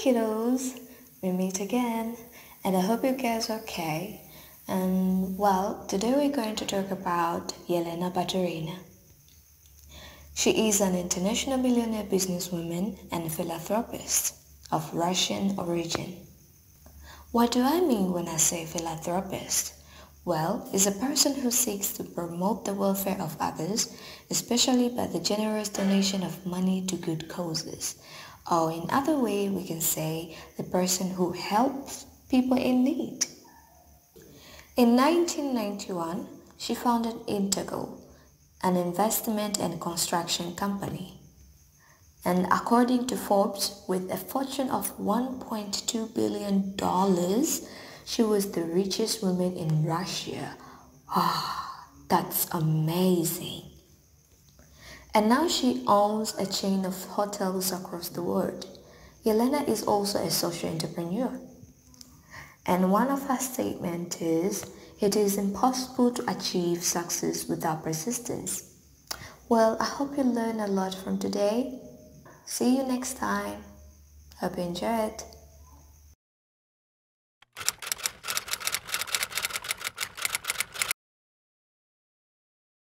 Kiddos, we meet again and I hope you guys are okay. And well, today we're going to talk about Yelena Baturina. She is an international billionaire businesswoman and philanthropist of Russian origin. What do I mean when I say philanthropist? Well, is a person who seeks to promote the welfare of others, especially by the generous donation of money to good causes. Or in other way, we can say the person who helps people in need. In 1991, she founded Inteco, an investment and construction company. And according to Forbes, with a fortune of $1.2 billion, she was the richest woman in Russia. Ah, that's amazing. And now she owns a chain of hotels across the world. Yelena is also a social entrepreneur. And one of her statements is, it is impossible to achieve success without persistence. Well, I hope you learned a lot from today. See you next time. Hope you enjoy it.